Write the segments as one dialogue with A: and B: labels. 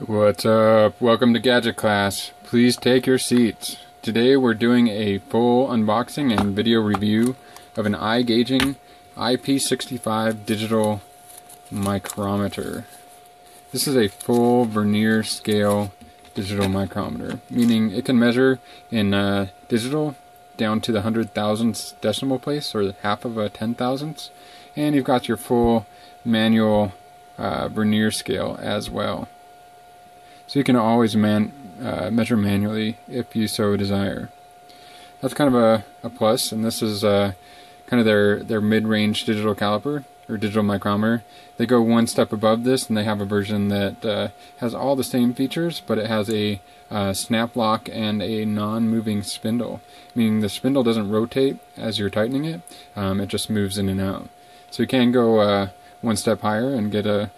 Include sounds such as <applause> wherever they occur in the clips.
A: What's up? Welcome to Gadget Class. Please take your seats. Today we're doing a full unboxing and video review of an iGaging IP65 digital micrometer. This is a full vernier scale digital micrometer, meaning it can measure in uh, digital down to the hundred thousandths decimal place or half of a ten thousandths, and you've got your full manual uh, vernier scale as well. So you can always man, uh, measure manually if you so desire. That's kind of a, a plus, and this is uh, kind of their, their mid-range digital caliper or digital micrometer. They go one step above this, and they have a version that uh, has all the same features, but it has a uh, snap lock and a non-moving spindle, meaning the spindle doesn't rotate as you're tightening it; um, it just moves in and out. So you can go uh, one step higher and get a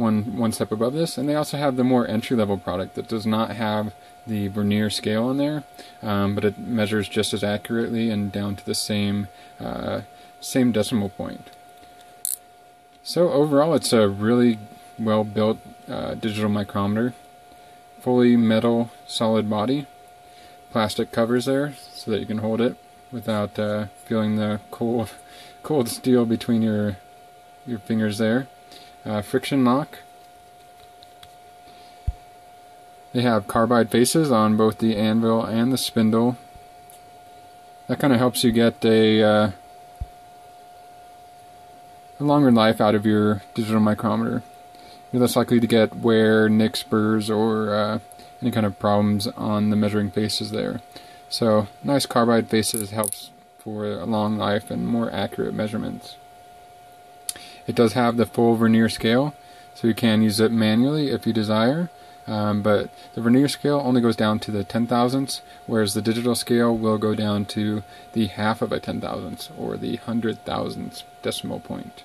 A: one one step above this. And they also have the more entry level product that does not have the vernier scale on there, um, but it measures just as accurately and down to the same uh, same decimal point. So overall, it's a really well built uh, digital micrometer, fully metal, solid body, plastic covers there so that you can hold it without uh, feeling the cold <laughs> cold steel between your your fingers there. Uh, friction lock. They have carbide faces on both the anvil and the spindle. That kind of helps you get a, uh, a longer life out of your digital micrometer. You're less likely to get wear, nicks, burrs, or uh, any kind of problems on the measuring faces there. So nice carbide faces helps for a long life and more accurate measurements. It does have the full vernier scale, so you can use it manually if you desire. Um, but the vernier scale only goes down to the ten thousandths, whereas the digital scale will go down to the half of a ten thousandths or the hundred thousandths decimal point.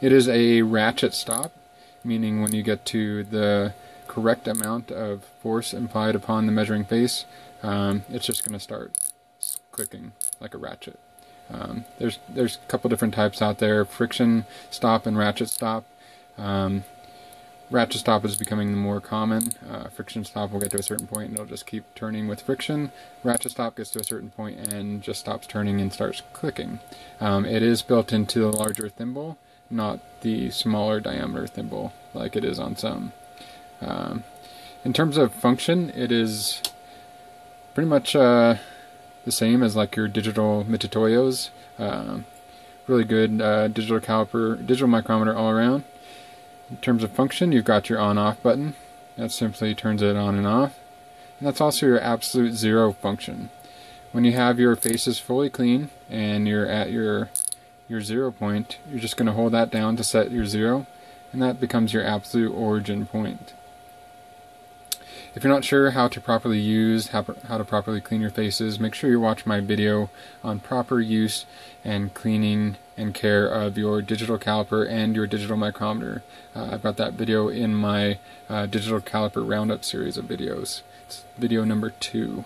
A: It is a ratchet stop, meaning when you get to the correct amount of force implied upon the measuring face, um, it's just going to start clicking like a ratchet. Um, there's there's a couple different types out there: friction stop and ratchet stop. Um, ratchet stop is becoming more common. Uh, friction stop will get to a certain point and it'll just keep turning with friction. Ratchet stop gets to a certain point and just stops turning and starts clicking. Um, it is built into the larger thimble, not the smaller diameter thimble like it is on some. Um, in terms of function, it is pretty much. Uh, the same as like your digital Mitutoyos. Um, really good uh, digital caliper, digital micrometer all around. In terms of function, you've got your on-off button. That simply turns it on and off. And that's also your absolute zero function. When you have your faces fully clean and you're at your your zero point, you're just going to hold that down to set your zero, and that becomes your absolute origin point. If you're not sure how to properly use, how, how to properly clean your faces, make sure you watch my video on proper use and cleaning and care of your digital caliper and your digital micrometer. Uh, I've got that video in my uh, digital caliper roundup series of videos. It's video number two.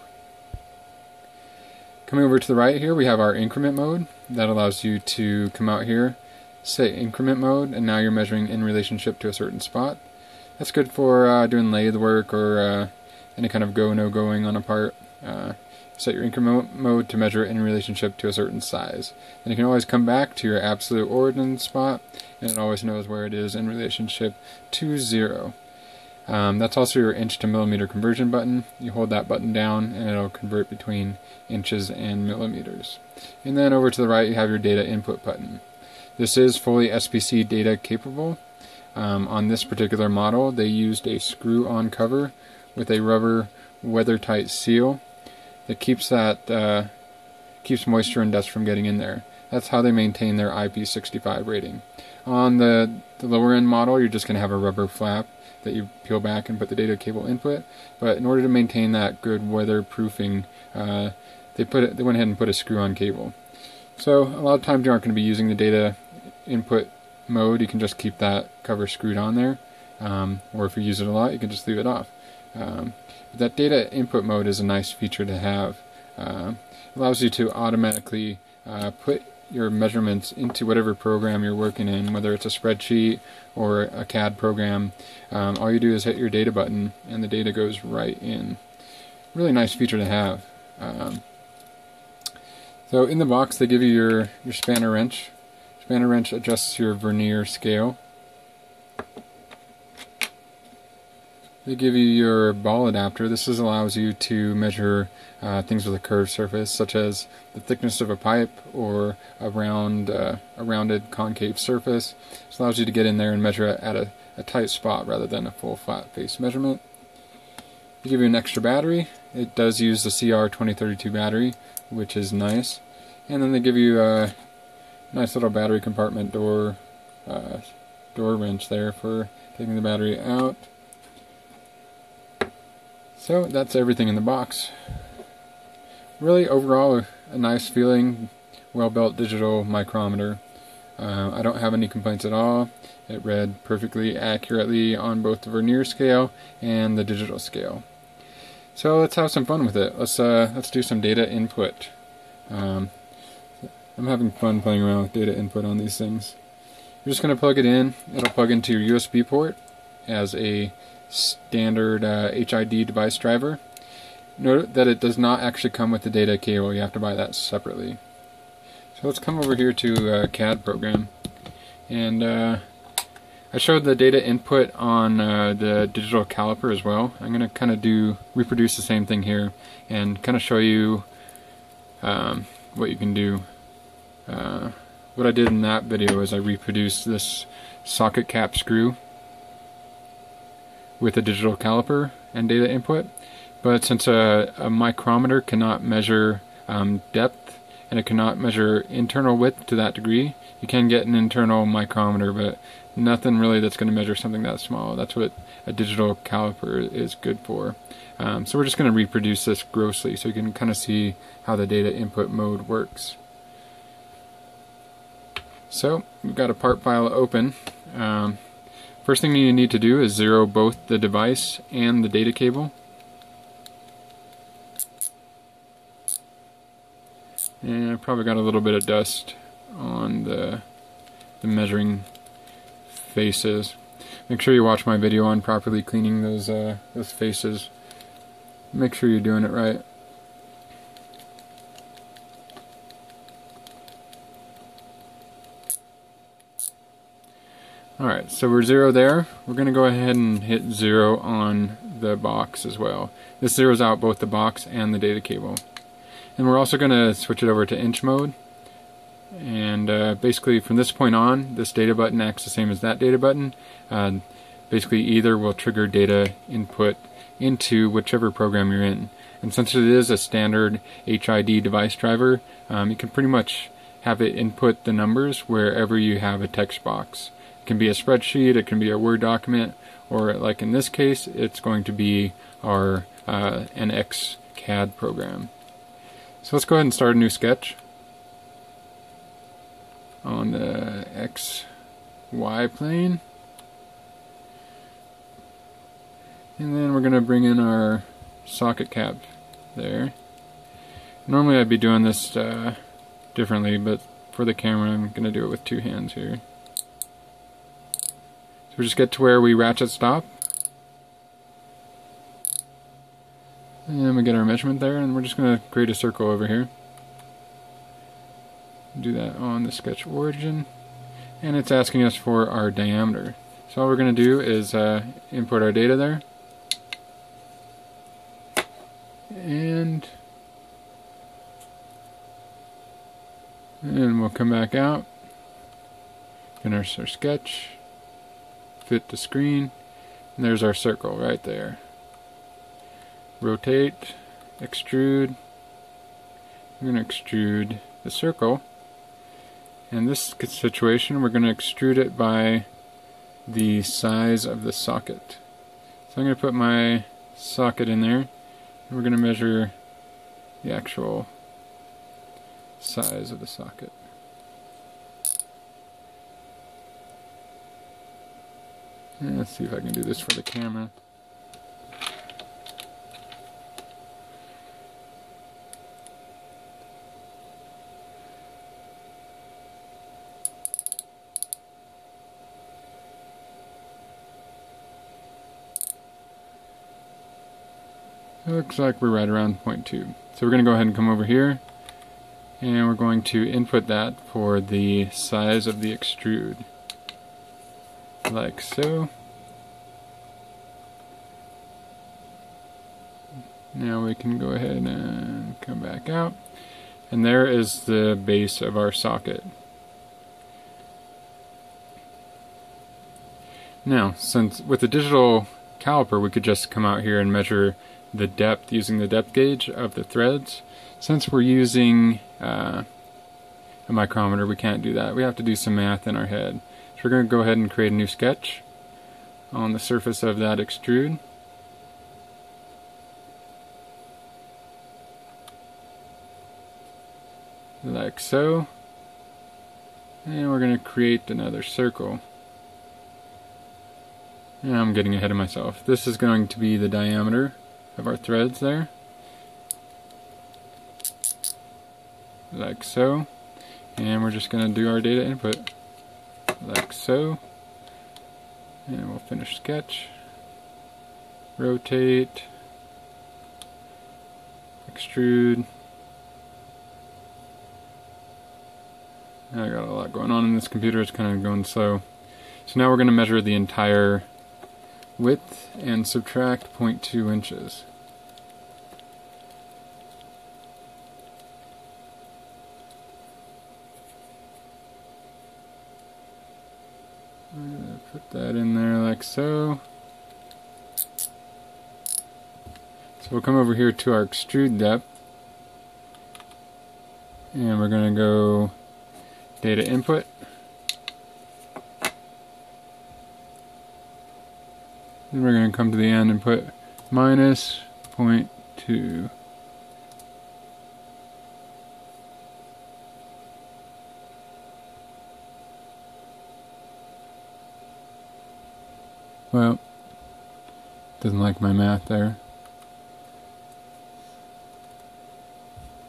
A: Coming over to the right here, we have our increment mode. That allows you to come out here, say increment mode, and now you're measuring in relationship to a certain spot. That's good for uh, doing lathe work or uh, any kind of go no going on a part. Uh, set your increment mode to measure it in relationship to a certain size. Then you can always come back to your absolute origin spot, and it always knows where it is in relationship to zero. Um, that's also your inch to millimeter conversion button. You hold that button down and it'll convert between inches and millimeters. And then over to the right you have your data input button. This is fully SPC data capable. Um, on this particular model, they used a screw-on cover with a rubber weather-tight seal that keeps that uh, keeps moisture and dust from getting in there. That's how they maintain their IP65 rating. On the, the lower end model, you're just going to have a rubber flap that you peel back and put the data cable input. But in order to maintain that good weatherproofing, uh, they put it, they went ahead and put a screw-on cable. So a lot of times you aren't going to be using the data input mode, you can just keep that cover screwed on there. Um, or if you use it a lot, you can just leave it off. Um, that data input mode is a nice feature to have. Uh, allows you to automatically uh, put your measurements into whatever program you're working in, whether it's a spreadsheet or a CAD program. Um, all you do is hit your data button and the data goes right in. Really nice feature to have. Um, so in the box they give you your, your spanner wrench. Spanner wrench adjusts your vernier scale. They give you your ball adapter. This is, allows you to measure uh, things with a curved surface, such as the thickness of a pipe or a round, uh, a rounded concave surface. This allows you to get in there and measure it at a, a tight spot rather than a full flat face measurement. They give you an extra battery. It does use the CR2032 battery, which is nice. And then they give you a nice little battery compartment door, uh, door wrench there for taking the battery out. So that's everything in the box. Really, overall, a nice feeling, well-built digital micrometer. Uh, I don't have any complaints at all. It read perfectly accurately on both the vernier scale and the digital scale. So let's have some fun with it. Let's uh, let's do some data input. Um, I'm having fun playing around with data input on these things. You're just going to plug it in. It'll plug into your USB port as a standard uh, HID device driver. Note that it does not actually come with the data cable, you have to buy that separately. So let's come over here to uh, CAD program. And uh, I showed the data input on uh, the digital caliper as well. I'm going to kind of do reproduce the same thing here and kind of show you um, what you can do. Uh, what I did in that video is I reproduced this socket cap screw with a digital caliper and data input. But since a, a micrometer cannot measure um, depth and it cannot measure internal width to that degree, you can get an internal micrometer, but nothing really that's going to measure something that small. That's what a digital caliper is good for. Um, so we're just going to reproduce this grossly so you can kind of see how the data input mode works. So we've got a part file open. Um, First thing you need to do is zero both the device and the data cable. And I probably got a little bit of dust on the, the measuring faces. Make sure you watch my video on properly cleaning those uh, those faces. Make sure you're doing it right. Alright, so we're zero there. We're going to go ahead and hit zero on the box as well. This zeroes out both the box and the data cable. And we're also going to switch it over to inch mode. And uh, basically from this point on, this data button acts the same as that data button. Uh, basically either will trigger data input into whichever program you're in. And since it is a standard HID device driver, um, you can pretty much have it input the numbers wherever you have a text box. It can be a spreadsheet, it can be a Word document, or like in this case, it's going to be our uh, NX CAD program. So let's go ahead and start a new sketch on the XY plane. And then we're going to bring in our socket cap there. Normally I'd be doing this uh, differently, but for the camera I'm going to do it with two hands here. We just get to where we ratchet stop. And we get our measurement there, and we're just going to create a circle over here. Do that on the sketch origin. And it's asking us for our diameter. So all we're going to do is uh, input our data there. And and we'll come back out. Finish our sketch fit the screen. And there's our circle right there. Rotate, extrude. We're going to extrude the circle. In this situation, we're going to extrude it by the size of the socket. So I'm going to put my socket in there. And we're going to measure the actual size of the socket. Let's see if I can do this for the camera. Looks like we're right around 0.2. So we're going to go ahead and come over here and we're going to input that for the size of the extrude like so. Now we can go ahead and come back out and there is the base of our socket. Now, since with the digital caliper we could just come out here and measure the depth using the depth gauge of the threads. Since we're using uh, a micrometer, we can't do that. We have to do some math in our head. We're going to go ahead and create a new sketch on the surface of that extrude. Like so. And we're going to create another circle. And I'm getting ahead of myself. This is going to be the diameter of our threads there. Like so. And we're just going to do our data input. Like so. And we'll finish sketch. Rotate. Extrude. I got a lot going on in this computer, it's kind of going slow. So now we're going to measure the entire width and subtract 0.2 inches. Put that in there like so. So we'll come over here to our extrude depth and we're going to go data input Then we're going to come to the end and put minus 0.2. Well, doesn't like my math there.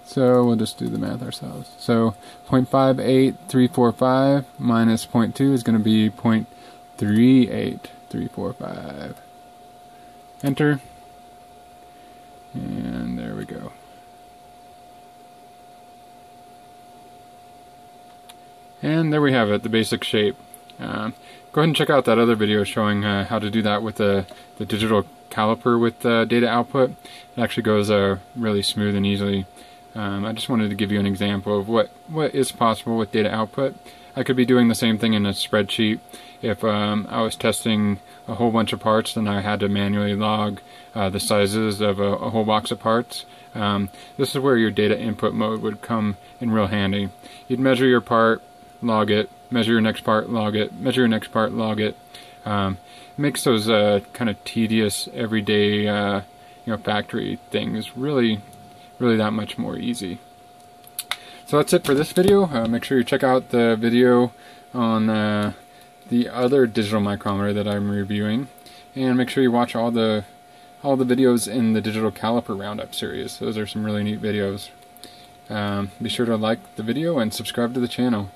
A: So we'll just do the math ourselves. So 0.58345 minus 0.2 is going to be 0.38 three, four, five. Enter. And there we go. And there we have it, the basic shape. Uh, go ahead and check out that other video showing uh, how to do that with the, the digital caliper with uh, data output. It actually goes uh, really smooth and easily. Um, I just wanted to give you an example of what, what is possible with data output. I could be doing the same thing in a spreadsheet if um, I was testing a whole bunch of parts, then I had to manually log uh, the sizes of a, a, whole box of parts. Um, this is where your data input mode would come in real handy. You'd measure your part, log it, measure your next part, log it, measure your next part, log it. Um, it makes those uh, kind of tedious, everyday, uh, you know, factory things really, really that much more easy. So that's it for this video. Uh, make sure you check out the video on uh, the other digital micrometer that I'm reviewing, and make sure you watch all the all the videos in the Digital Caliper Roundup series. Those are some really neat videos. Um, be sure to like the video and subscribe to the channel.